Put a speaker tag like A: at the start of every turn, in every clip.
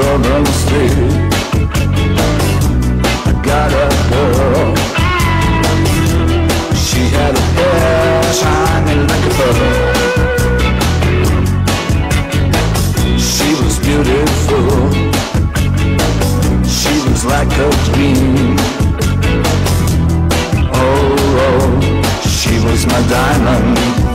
A: I got a girl. She had a hair shining like a pearl. She was beautiful. She was like a dream. Oh, oh, she was my diamond.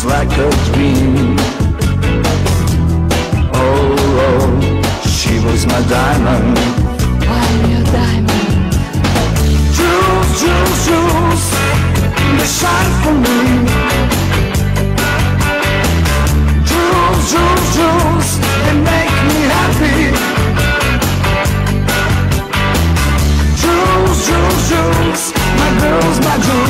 B: seems like a dream. Oh, oh, she was my diamond. Why your diamond.
A: Jewels, jewels, jewels, they shine for me. Jewels, jewels, jewels, they make me happy. Jewels, jewels, jewels, my girls, my jewels.